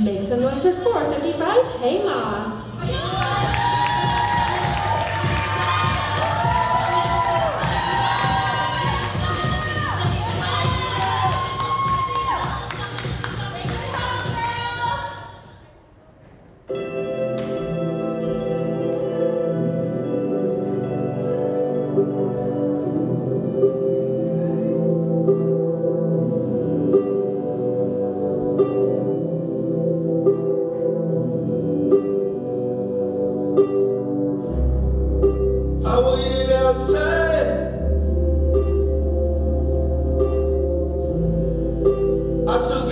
Make some noise for 455, Hey Ma.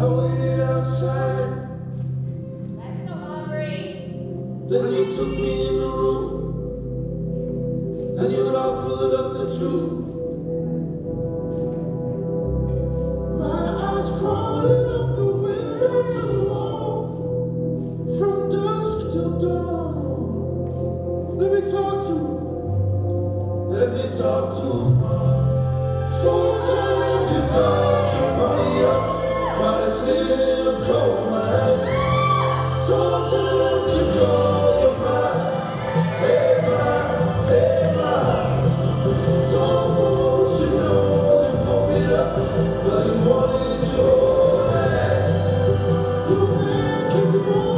I waited outside. Let's go, Aubrey. Then you took me in the room. And offered up the truth. My eyes crawling up the window to the wall. From dusk till dawn. Let me talk to him. Let me talk to him. Full You